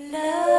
Love.